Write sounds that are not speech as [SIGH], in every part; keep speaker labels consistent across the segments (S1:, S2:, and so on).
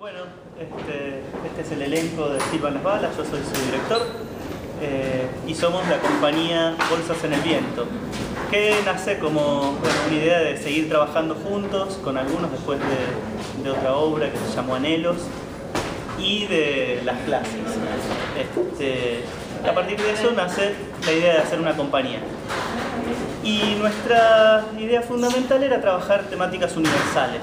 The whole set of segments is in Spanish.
S1: Bueno, este, este es el elenco de Silvan las yo soy su director eh, y somos la compañía Bolsas en el Viento, que nace como una idea de seguir trabajando juntos con algunos después de, de otra obra que se llamó Anhelos y de las clases. Este, a partir de eso nace la idea de hacer una compañía. Y nuestra idea fundamental era trabajar temáticas universales.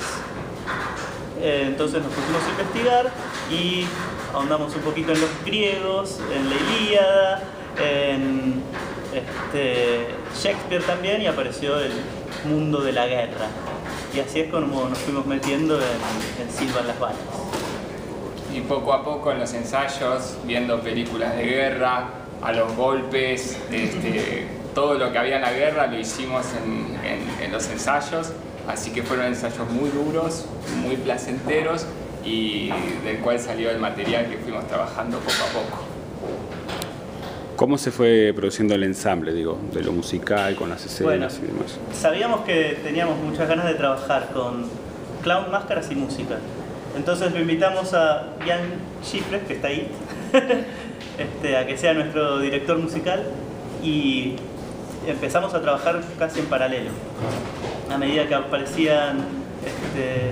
S1: Eh, entonces nos pusimos a investigar y ahondamos un poquito en los griegos, en la Ilíada, en este, Shakespeare también y apareció el mundo de la guerra. Y así es como nos fuimos metiendo en, en Silvan las balas.
S2: Y poco a poco en los ensayos, viendo películas de guerra, a los golpes, este, todo lo que había en la guerra lo hicimos en, en, en los ensayos Así que fueron ensayos muy duros, muy placenteros y del cual salió el material que fuimos trabajando poco a poco.
S3: ¿Cómo se fue produciendo el ensamble, digo, de lo musical, con las escenas y demás?
S1: Sabíamos que teníamos muchas ganas de trabajar con clown, máscaras y música. Entonces lo invitamos a Jan Schifres, que está ahí, [LAUGHS] este, a que sea nuestro director musical y empezamos a trabajar casi en paralelo a medida que aparecían este,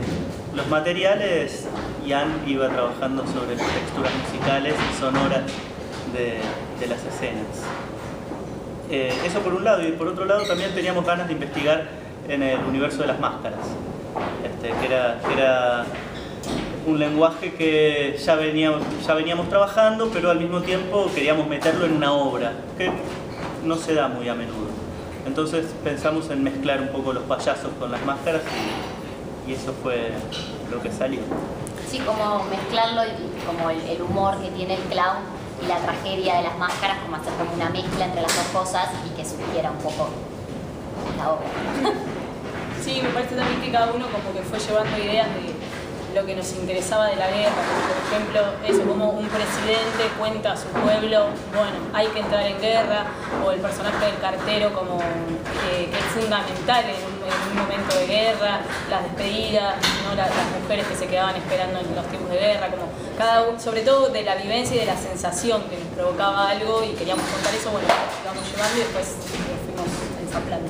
S1: los materiales, Ian iba trabajando sobre las texturas musicales y sonoras de, las escenas. Eh, eso por un lado, y por otro lado también teníamos ganas de investigar en el universo de las máscaras, este, que, era, un lenguaje que ya veníamos trabajando, pero al mismo tiempo queríamos meterlo en una obra, que no se da muy a menudo. Entonces pensamos en mezclar un poco los payasos con las máscaras y, eso fue lo que salió.
S4: Sí, como mezclarlo, como el, humor que tiene el clown y la tragedia de las máscaras, como hacer como una mezcla entre las dos cosas y que surgiera un poco la obra. [LAUGHS]
S5: Sí, me parece también que cada uno como que fue llevando ideas de lo que nos interesaba de la guerra, por ejemplo, eso como un presidente cuenta a su pueblo, bueno, hay que entrar en guerra, o el personaje del cartero como que es fundamental en un, momento de guerra, las despedidas, ¿no? las, mujeres que se quedaban esperando en los tiempos de guerra, como cada sobre todo de la vivencia y de la sensación que nos provocaba algo y queríamos contar eso, bueno, lo vamos llevando y después lo fuimos ensamblando.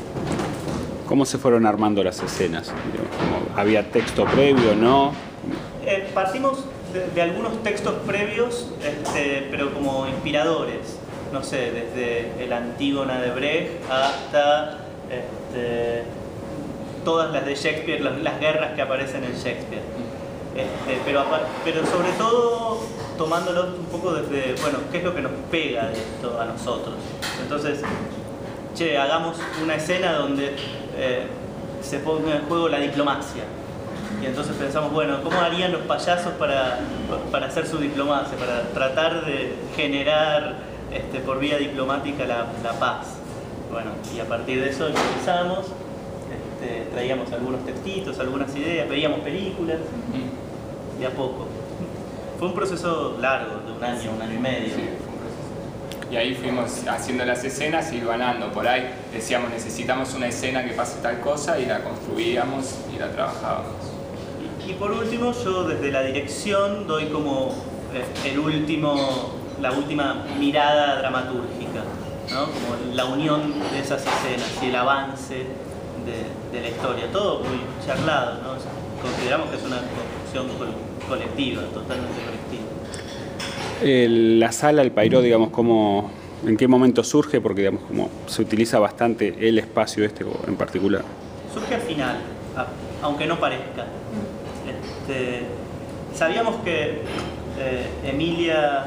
S3: ¿Cómo se fueron armando las escenas? ¿Había texto previo, no?
S1: Eh, partimos de, algunos textos previos, este, pero como inspiradores. No sé, desde el Antígona de Brecht hasta este, todas las de Shakespeare, las, guerras que aparecen en Shakespeare. Este, pero, pero sobre todo tomándolo un poco desde, bueno, ¿qué es lo que nos pega de esto a nosotros? Entonces, che, hagamos una escena donde eh, se ponga en juego la diplomacia y entonces pensamos, bueno, ¿cómo harían los payasos para, para hacer su diplomacia, para tratar de generar este, por vía diplomática la, paz? Bueno, y a partir de eso empezamos, este, traíamos algunos textitos, algunas ideas, veíamos películas, de a poco. Fue un proceso largo, de un año, un año y medio.
S2: y ahí fuimos haciendo las escenas y ganando. Por ahí decíamos, necesitamos una escena que pase tal cosa y la construíamos y la trabajábamos.
S1: Y por último, yo desde la dirección doy como eh, el último, la última mirada dramatúrgica, ¿no? como la unión de esas escenas y el avance de, la historia. Todo muy charlado, ¿no? consideramos que es una construcción colectiva, totalmente colectiva.
S3: la sala, el Pairó, digamos, ¿cómo, ¿en qué momento surge? Porque digamos, como se utiliza bastante el espacio este en particular.
S1: Surge al final, aunque no parezca. Este, sabíamos que eh, Emilia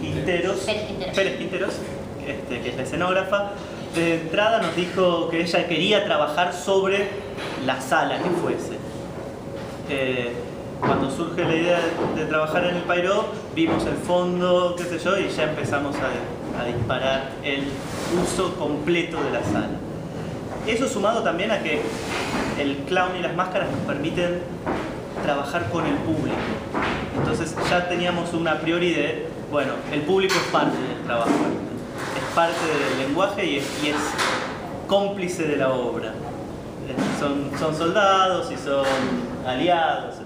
S1: Quinteros, Pérez Quinteros, este, que es la escenógrafa, de entrada nos dijo que ella quería trabajar sobre la sala que fuese. Eh, cuando surge la idea de, trabajar en el Pairo, vimos el fondo, qué sé yo, y ya empezamos a, a disparar el uso completo de la sala. Eso sumado también a que el clown y las máscaras nos permiten trabajar con el público. Entonces ya teníamos una priori de, bueno, el público es parte del trabajo, es parte del lenguaje y es, cómplice de la obra. Son, son soldados y son aliados,